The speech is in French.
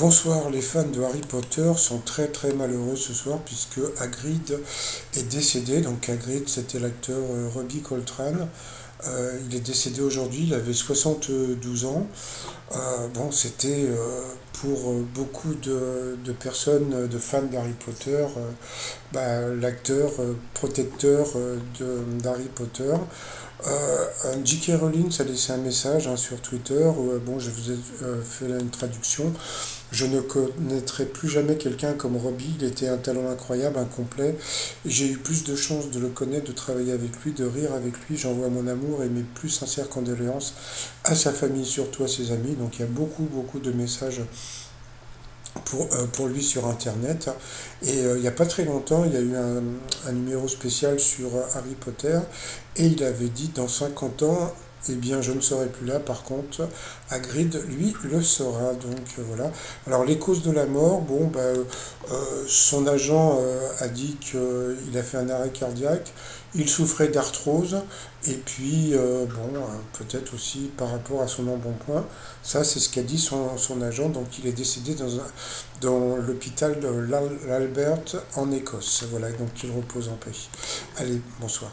Bonsoir, les fans de Harry Potter sont très très malheureux ce soir puisque Hagrid est décédé. Donc Hagrid, c'était l'acteur euh, Coltrane. Euh, il est décédé aujourd'hui, il avait 72 ans. Euh, bon, c'était pour beaucoup de, personnes, de fans d'Harry Potter, bah, l'acteur protecteur d'Harry Potter. J.K. Rowling a laissé un message hein, sur Twitter où bon, je vous ai fait une traduction. Je ne connaîtrai plus jamais quelqu'un comme Robbie. Il était un talent incroyable, incomplet. J'ai eu plus de chances de le connaître, de travailler avec lui, de rire avec lui. J'envoie mon amour et mes plus sincères condoléances à sa famille, surtout à ses amis. Donc il y a beaucoup, beaucoup de messages pour, euh, pour lui sur Internet. Et euh, il n'y a pas très longtemps, il y a eu un, un numéro spécial sur Harry Potter. Et il avait dit, dans 50 ans, eh bien, je ne serai plus là. Par contre, Hagrid, lui, le sera. Donc euh, voilà. Alors les causes de la mort, bon, bah, euh, son agent euh, a dit qu'il a fait un arrêt cardiaque. Il souffrait d'arthrose. Et puis, bon, peut-être aussi par rapport à son embonpoint. Ça, c'est ce qu'a dit son, son, agent. Donc il est décédé dans, dans l'hôpital de l'Albert en Écosse. Voilà, donc il repose en paix. Allez, bonsoir.